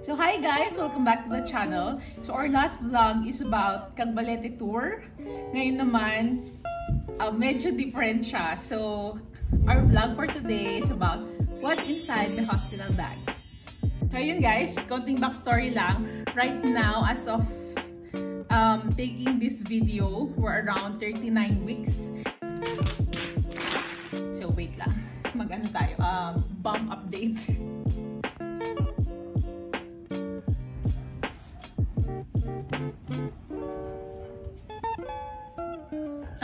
So hi guys! Welcome back to the channel. So our last vlog is about Cagbalete Tour. Ngayon naman, uh, medyo different siya. So our vlog for today is about what's inside the hospital bag. So yun guys, konting backstory lang. Right now, as of um, taking this video, we're around 39 weeks. So wait lang. Mag-ano tayo? Um, bump update.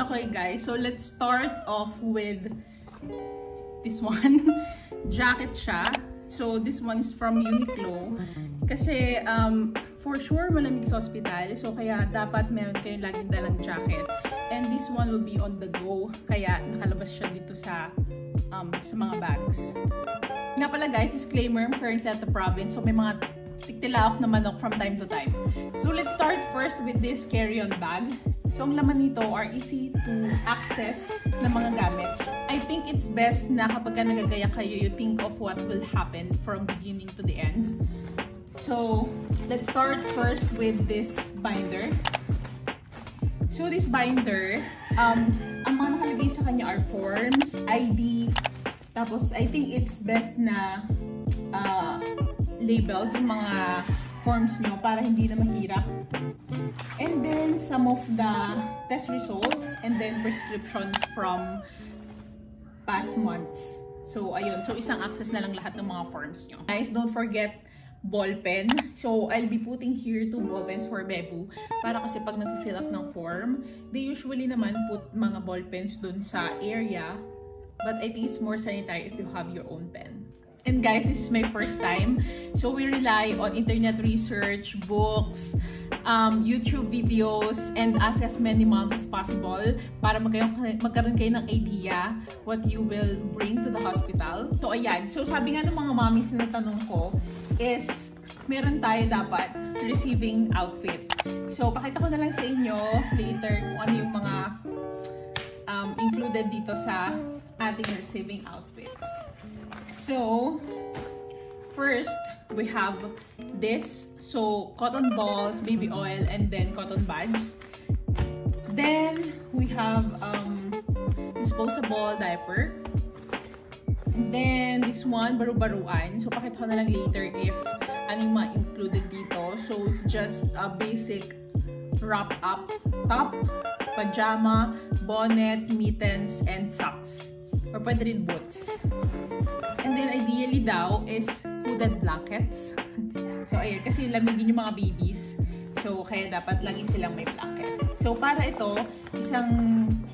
Okay guys, so let's start off with this one. Jacket siya. So this one is from Uniqlo. Kasi um, for sure malamig sa hospital. So kaya dapat meron kayong laging dalang jacket. And this one will be on the go. Kaya nakalabas siya dito sa um, sa mga bags. Nga pala guys, disclaimer, I'm currently at the province. So may mga tiktilaok na manok from time to time. So let's start first with this carry-on bag. So, ang laman nito are easy to access na mga gamit. I think it's best na kapag ka nagagaya kayo, you think of what will happen from beginning to the end. So, let's start first with this binder. So, this binder, um, ang mga nakalagay sa kanya are forms, ID, tapos I think it's best na uh, labeled yung mga forms nyo para hindi na mahirap And then some of the test results and then prescriptions from past months. So, ayun. So, isang access na lang lahat ng mga forms nyo. Guys, don't forget ball pen. So, I'll be putting here two ball pens for Bebu. Para kasi pag nag-fill up ng form, they usually naman put mga ball pens dun sa area. But I think it's more sanitary if you have your own pen. And guys, this is my first time. So we rely on internet research, books, um, YouTube videos, and ask as many moms as possible para magkaroon, magkaroon kayo ng idea what you will bring to the hospital. So ayan. So sabi nga ng mga mommies na natanong ko is meron tayo dapat receiving outfit. So pakita ko na lang sa inyo later kung ano yung mga um, included dito sa ating receiving outfits. So, first, we have this. So, cotton balls, baby oil, and then cotton buds. Then, we have um, disposable diaper. Then, this one, baru-baruan. So, pakita ko na lang later if ano yung ma-included dito. So, it's just a basic wrap-up top, pajama, bonnet, mittens, and socks. Or pwede rin boots. And then ideally daw is hooded blankets. so ayun, kasi lamigin yung mga babies. So kaya dapat lagi silang may blanket. So para ito, isang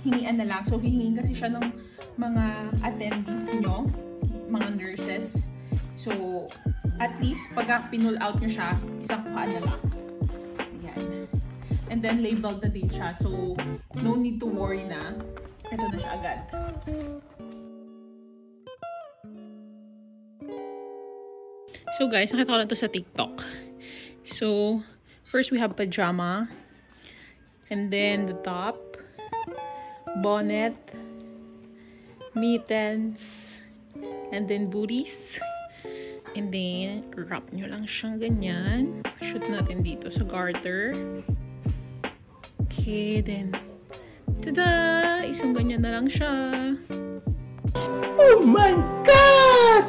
hingian na lang. So hihingin kasi siya ng mga attendees nyo, mga nurses. So at least pag pinull out nyo siya, isang kuhaan na lang. Ayan. And then labeled na din siya. So no need to worry na. Ito na siya agad. So guys, nakita ko lang to sa TikTok. So, first we have pajama. And then the top. Bonnet. Mittens. And then booties. And then, wrap nyo lang siyang ganyan. Shoot natin dito sa garter. Okay, then, tada! Isang ganyan na lang siya. Oh my God!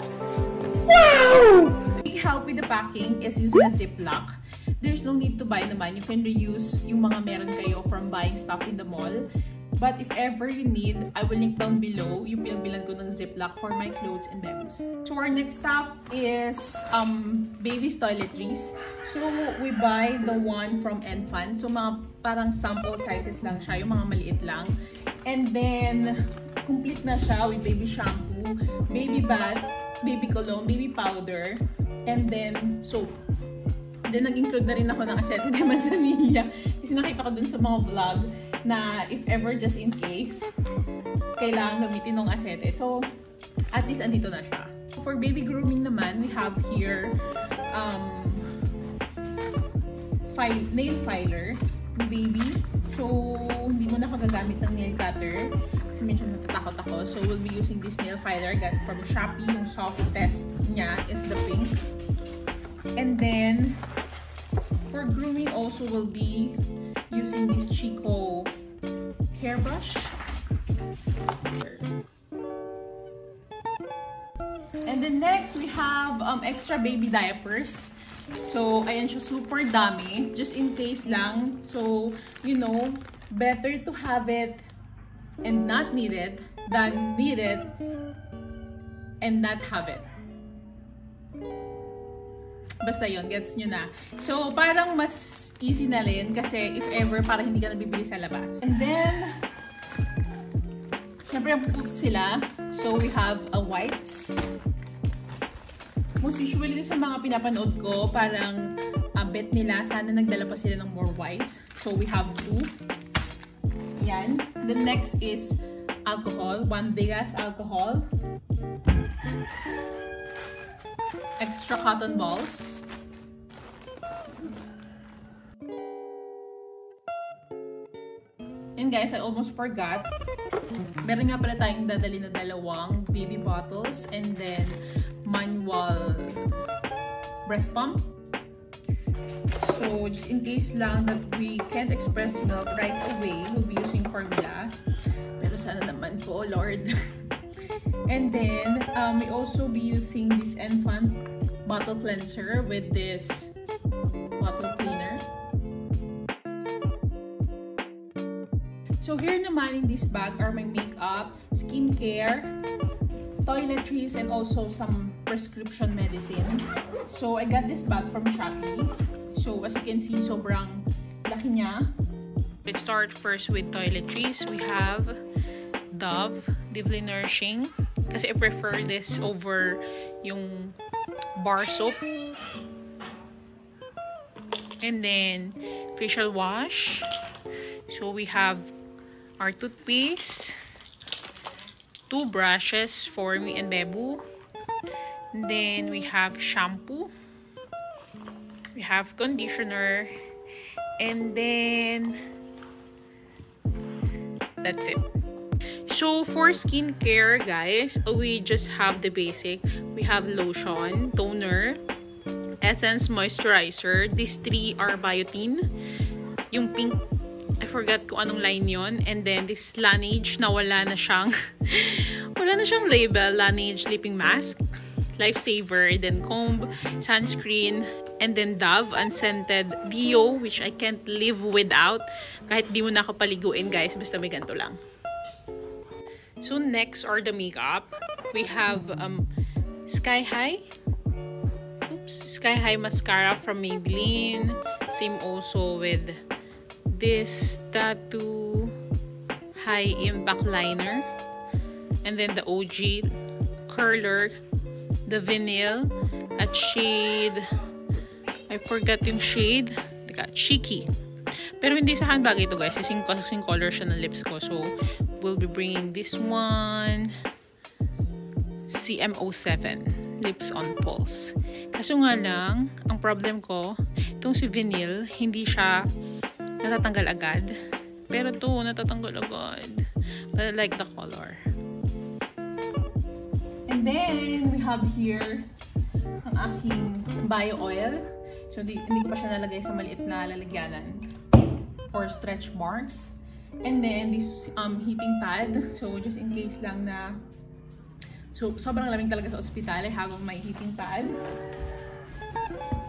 Wow! Help with the packing is using a Ziploc. There's no need to buy naman. You can reuse yung mga meron kayo from buying stuff in the mall. But if ever you need, I will link down below yung pinagbilan ko ng Ziploc for my clothes and bebus. So our next stop is um, baby's toiletries. So we buy the one from Enfant. So mga parang sample sizes lang siya, yung mga maliit lang. And then, complete na siya with baby shampoo, baby bath, baby cologne, baby powder, and then soap. Then, nag-include na rin ako ng acetate de manzanilla. Kasi nakita ko dun sa mga vlog na if ever just in case, kailangan gamitin ng acetate. So, at least andito na siya. For baby grooming naman, we have here um, file, nail filer ni baby. So, hindi mo na magagamit ng nail cutter kasi medyo natatakot ako. So, we'll be using this nail filer got from Shopee. Yung soft test niya is the pink. And then, for grooming also will be using this Chico hairbrush. And then next, we have um, extra baby diapers. So, ayan siya, super dami. Just in case lang. So, you know, better to have it and not need it than need it and not have it. Basta yun, gets nyo na. So, parang mas easy na rin kasi if ever, para hindi ka nabibili sa labas. And then, syempre, poop sila. So, we have a wipes. Most usually sa mga pinapanood ko, parang uh, bet nila, sana nagdala pa sila ng more wipes. So, we have two. Yan. The next is alcohol. One big ass alcohol. Extra cotton balls. And guys, I almost forgot. Meron nga pala tayong dadali na dalawang baby bottles and then manual breast pump. So, just in case lang that we can't express milk right away, we'll be using formula. Pero sana naman po, Lord. and then, um, we also be using this Enfant bottle cleanser with this bottle cleaner. So here naman in this bag are my makeup, skincare, toiletries, and also some prescription medicine. So I got this bag from Shopee. So as you can see, sobrang laki niya. Let's start first with toiletries. We have Dove, Deeply Nourishing. Kasi I prefer this over yung bar soap. And then, facial wash. So we have our toothpaste, two brushes for me and Bebu. And then we have shampoo. We have conditioner. And then that's it. So for skincare, guys, we just have the basic. We have lotion, toner, essence, moisturizer. These three are biotin. Yung pink, I forgot kung anong line yon. And then this Laneige na wala na siyang, wala na siyang label. Laneige Sleeping Mask. Lifesaver, then comb, sunscreen, and then Dove unscented Dio, which I can't live without. Kahit di mo nakapaliguin, guys. Basta may ganito lang. So next are the makeup. We have um, Sky High. Oops, Sky High mascara from Maybelline. Same also with this Tattoo High Impact Liner. And then the OG curler, the vinyl at shade I forgot yung shade. Teka, cheeky. Pero hindi sa akin bagay ito guys. Kasing, kasing color siya ng lips ko. So, we'll be bringing this one. CMO7. Lips on Pulse. Kaso nga lang, ang problem ko, itong si Vinyl, hindi siya natatanggal agad. Pero to natatanggal agad. But I like the color. And then, we have here ang aking bio oil. So, di, hindi pa siya nalagay sa maliit na lalagyanan for stretch marks. And then, this um, heating pad. So, just in case lang na So, sobrang lamig talaga sa ospital. I have my heating pad.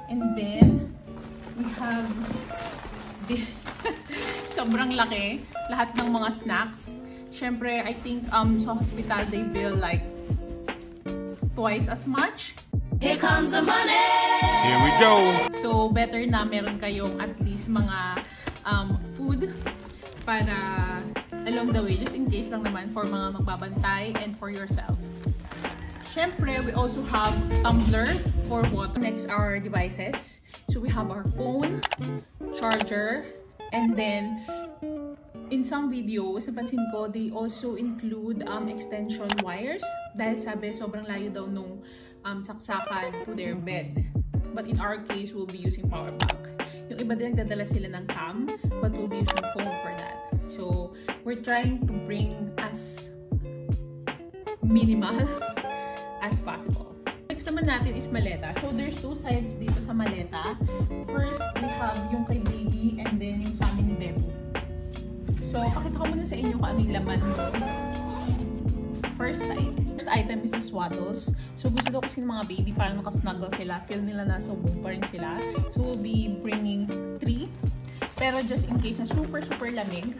And then, we have this. sobrang laki. Lahat ng mga snacks. Siyempre, I think um, sa hospital, they bill like twice as much. Here comes the money! Here we go. So, better na meron kayong at least mga um, food para along the way, just in case lang naman for mga magbabantay and for yourself. Siyempre, we also have tumbler for water. Next, our devices. So, we have our phone, charger, and then in some videos, napansin ko, they also include um, extension wires dahil sabi sobrang layo daw nung um, saksakan to their bed. But in our case, we'll be using power bank. Yung iba din nagdadala sila ng cam, but we'll be using phone for that. So, we're trying to bring as minimal as possible. next naman natin is maleta. So, there's two sides dito sa maleta. First, we have yung kay baby and then yung sa amin ni Bebo. So, pakita ko muna sa inyo kung ano yung laman. First side. First item is the swaddles. So, gusto daw kasi ng mga baby parang nakasnuggle sila. Feel nila nasa womb pa rin sila. So, we'll be bringing three. Pero just in case na super, super lamig,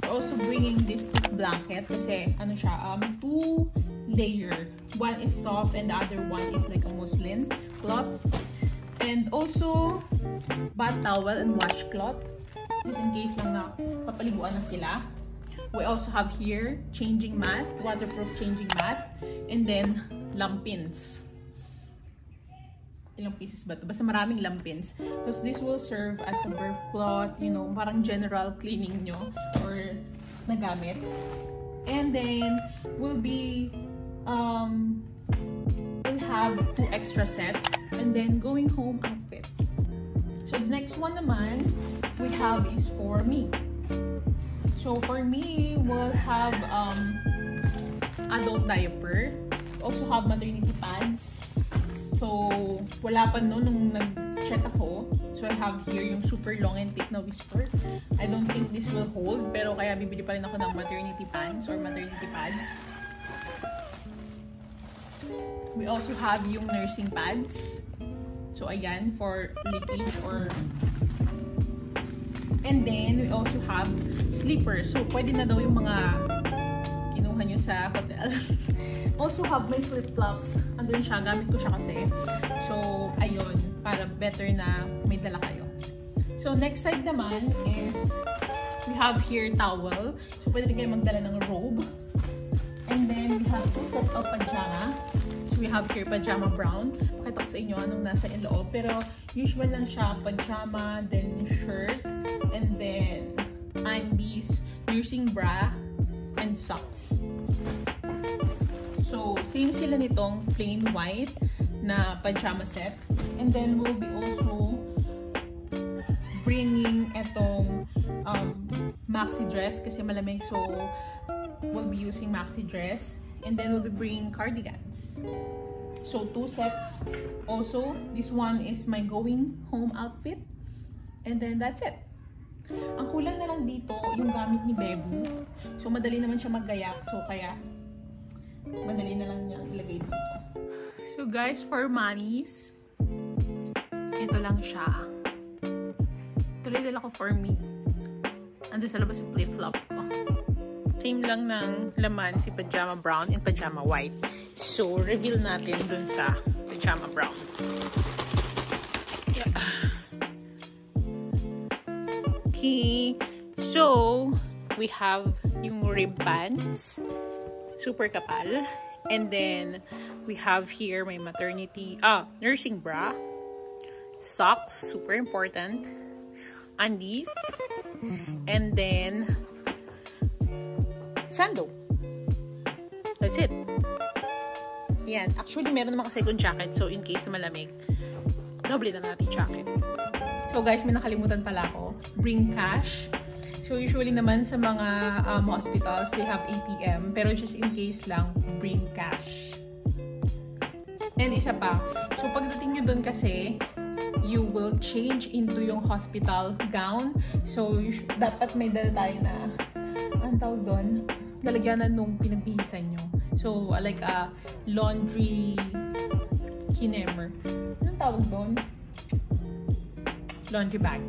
we're also bringing this thick blanket kasi ano siya, um, two layer. One is soft and the other one is like a muslin cloth. And also, bath towel and washcloth. Just in case lang na papaliguan na sila. We also have here changing mat, waterproof changing mat, and then lampins. Ilang pieces ba ito? Basta maraming lampins. Tapos this will serve as a burp cloth, you know, parang general cleaning nyo or nagamit. And then, we'll be, um, we'll have two extra sets. And then, going home outfit. So, the next one naman we have is for me. So for me, we'll have um, adult diaper. Also have maternity pads. So wala pa no nung nag-check ako. So I have here yung super long and thick na whisper. I don't think this will hold, pero kaya bibili pa rin ako ng maternity pants or maternity pads. We also have yung nursing pads. So ayan, for leakage or And then, we also have sleepers. So, pwede na daw yung mga kinuha nyo sa hotel. also have my flip-flops. Andun siya. Gamit ko siya kasi. So, ayun. Para better na may dala kayo. So, next side naman is we have here towel. So, pwede rin kayo magdala ng robe. And then, we have two sets of pajama. So, we have here pajama brown. Sa inyo anong nasa loob. Pero, usual lang siya. Pajama, then shirt, and then undies, nursing bra, and socks. So, same sila nitong plain white na pajama set. And then, we'll be also bringing etong um, maxi dress kasi malamig. So, we'll be using maxi dress. And then, we'll be bringing cardigans. So, two sets. Also, this one is my going home outfit. And then, that's it. Ang kulang na lang dito, yung gamit ni Bebu. So, madali naman siya maggayak. So, kaya, madali na lang niyang ilagay dito. So, guys, for mommies, ito lang siya. Tuloy dala ko for me. Ando sa labas yung flip-flop ko. Same lang ng laman si pajama brown and pajama white. So, reveal natin dun sa pajama brown. Yeah. Okay. So, we have yung rib bands. Super kapal. And then, we have here my maternity, ah, nursing bra. Socks, super important. Undies. And then, sando. That's it. Yan. Actually, meron naman kasi akong jacket. So, in case na malamig, doble na natin jacket. So, guys, may nakalimutan pala ako. Bring cash. So, usually naman sa mga um, hospitals, they have ATM. Pero just in case lang, bring cash. And isa pa, so pagdating nyo doon kasi, you will change into yung hospital gown. So, you dapat may dala tayo na, ang tawag doon, lalagyanan nung pinagbihisan nyo. So, like a laundry kinemer. Anong tawag doon? Laundry bag.